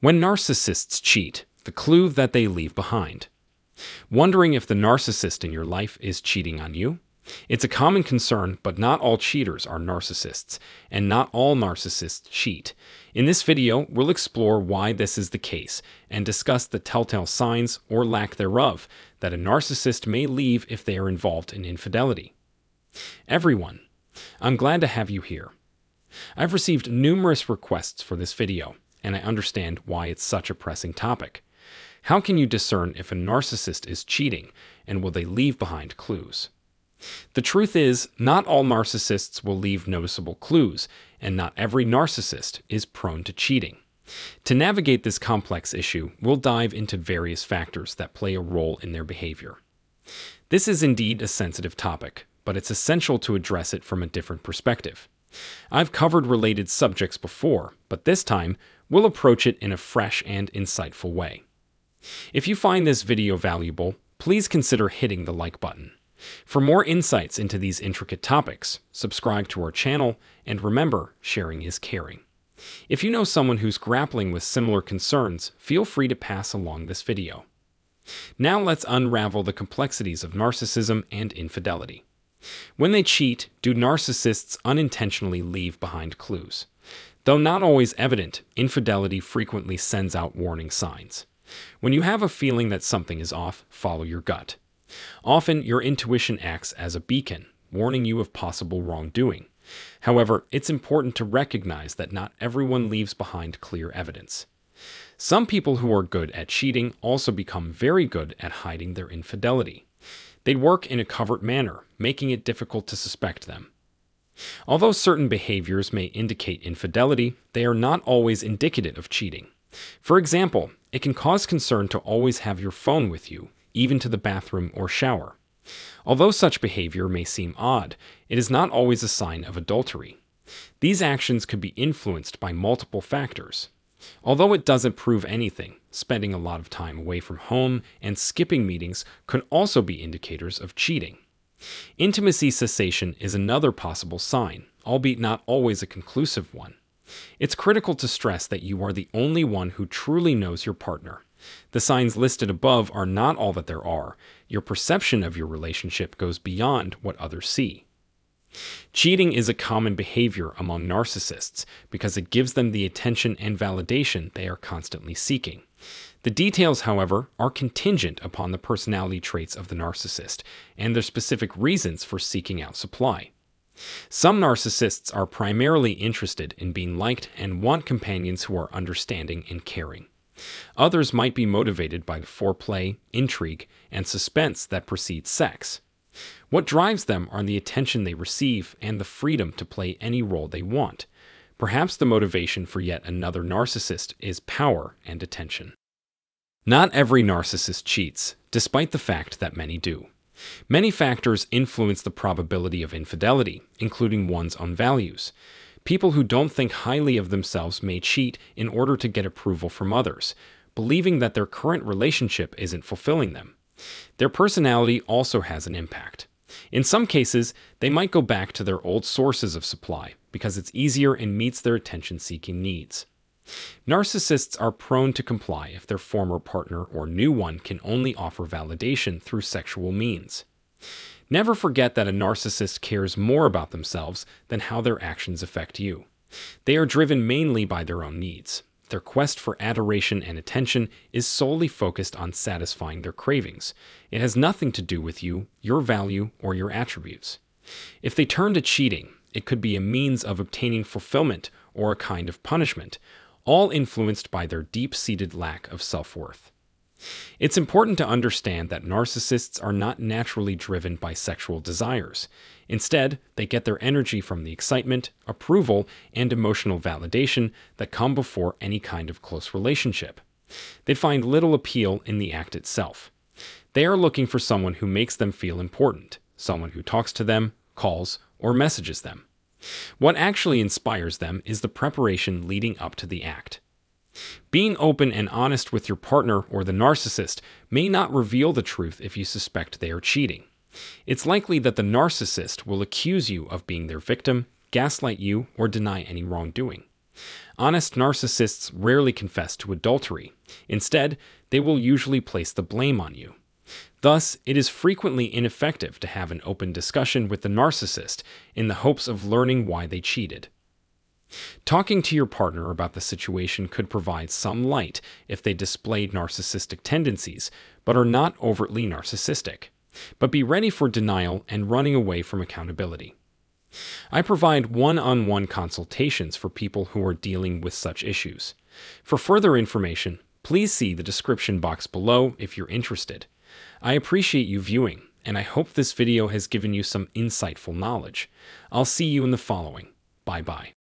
When narcissists cheat, the clue that they leave behind. Wondering if the narcissist in your life is cheating on you? It's a common concern, but not all cheaters are narcissists, and not all narcissists cheat. In this video, we'll explore why this is the case and discuss the telltale signs, or lack thereof, that a narcissist may leave if they are involved in infidelity. Everyone, I'm glad to have you here. I've received numerous requests for this video, and I understand why it's such a pressing topic. How can you discern if a narcissist is cheating, and will they leave behind clues? The truth is, not all narcissists will leave noticeable clues, and not every narcissist is prone to cheating. To navigate this complex issue, we'll dive into various factors that play a role in their behavior. This is indeed a sensitive topic, but it's essential to address it from a different perspective. I've covered related subjects before, but this time we'll approach it in a fresh and insightful way. If you find this video valuable, please consider hitting the like button. For more insights into these intricate topics, subscribe to our channel, and remember, sharing is caring. If you know someone who's grappling with similar concerns, feel free to pass along this video. Now let's unravel the complexities of narcissism and infidelity. When they cheat, do narcissists unintentionally leave behind clues? Though not always evident, infidelity frequently sends out warning signs. When you have a feeling that something is off, follow your gut. Often, your intuition acts as a beacon, warning you of possible wrongdoing. However, it's important to recognize that not everyone leaves behind clear evidence. Some people who are good at cheating also become very good at hiding their infidelity. They work in a covert manner, making it difficult to suspect them. Although certain behaviors may indicate infidelity, they are not always indicative of cheating. For example, it can cause concern to always have your phone with you, even to the bathroom or shower. Although such behavior may seem odd, it is not always a sign of adultery. These actions could be influenced by multiple factors. Although it doesn't prove anything, spending a lot of time away from home and skipping meetings could also be indicators of cheating. Intimacy cessation is another possible sign, albeit not always a conclusive one. It's critical to stress that you are the only one who truly knows your partner. The signs listed above are not all that there are. Your perception of your relationship goes beyond what others see. Cheating is a common behavior among narcissists because it gives them the attention and validation they are constantly seeking. The details, however, are contingent upon the personality traits of the narcissist and their specific reasons for seeking out supply. Some narcissists are primarily interested in being liked and want companions who are understanding and caring. Others might be motivated by the foreplay, intrigue, and suspense that precedes sex. What drives them are the attention they receive and the freedom to play any role they want. Perhaps the motivation for yet another narcissist is power and attention. Not every narcissist cheats, despite the fact that many do. Many factors influence the probability of infidelity, including one's own values. People who don't think highly of themselves may cheat in order to get approval from others, believing that their current relationship isn't fulfilling them. Their personality also has an impact. In some cases, they might go back to their old sources of supply because it's easier and meets their attention seeking needs. Narcissists are prone to comply if their former partner or new one can only offer validation through sexual means. Never forget that a narcissist cares more about themselves than how their actions affect you. They are driven mainly by their own needs. Their quest for adoration and attention is solely focused on satisfying their cravings. It has nothing to do with you, your value, or your attributes. If they turn to cheating, it could be a means of obtaining fulfillment or a kind of punishment, all influenced by their deep seated lack of self worth. It's important to understand that narcissists are not naturally driven by sexual desires. Instead, they get their energy from the excitement, approval, and emotional validation that come before any kind of close relationship. They find little appeal in the act itself. They are looking for someone who makes them feel important, someone who talks to them, calls, or messages them. What actually inspires them is the preparation leading up to the act. Being open and honest with your partner or the narcissist may not reveal the truth if you suspect they are cheating. It's likely that the narcissist will accuse you of being their victim, gaslight you, or deny any wrongdoing. Honest narcissists rarely confess to adultery. Instead, they will usually place the blame on you. Thus, it is frequently ineffective to have an open discussion with the narcissist in the hopes of learning why they cheated. Talking to your partner about the situation could provide some light if they displayed narcissistic tendencies but are not overtly narcissistic. But be ready for denial and running away from accountability. I provide one on one consultations for people who are dealing with such issues. For further information, please see the description box below if you're interested. I appreciate you viewing, and I hope this video has given you some insightful knowledge. I'll see you in the following. Bye bye.